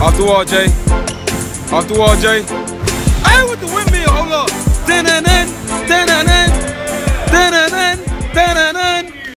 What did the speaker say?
Off the wall, Jay. Off the wall, Jay. Hey, with the windmill, hold up. Then and then.